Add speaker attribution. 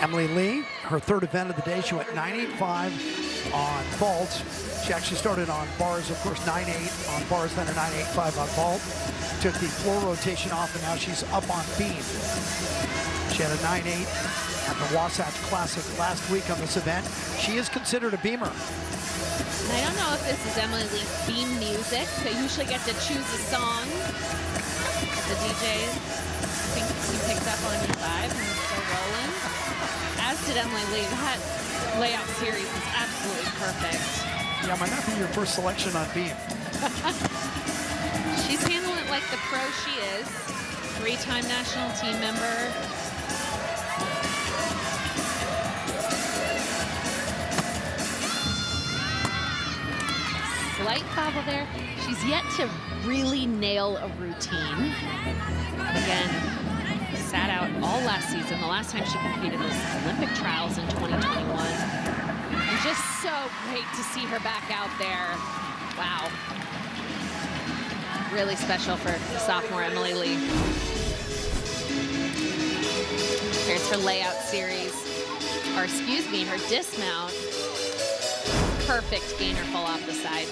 Speaker 1: Emily Lee, her third event of the day, she went 9.85 on vault. She actually started on bars, of course, 9.8 on bars, then a 9.85 on vault. Took the floor rotation off, and now she's up on beam. She had a 9.8 at the Wasatch Classic last week on this event. She is considered a beamer.
Speaker 2: I don't know if this is Emily Lee's theme music. They usually get to choose a song. The DJ, I think he picked As did Emily Lee. That layout series is absolutely perfect.
Speaker 1: Yeah, might not be your first selection on beam.
Speaker 2: She's handling it like the pro she is. Three-time national team member. Slight bobble there. She's yet to really nail a routine. Last season. The last time she competed was Olympic trials in 2021. And just so great to see her back out there. Wow. Really special for sophomore Emily Lee. Here's her layout series, or excuse me, her dismount. Perfect gainer full off the side.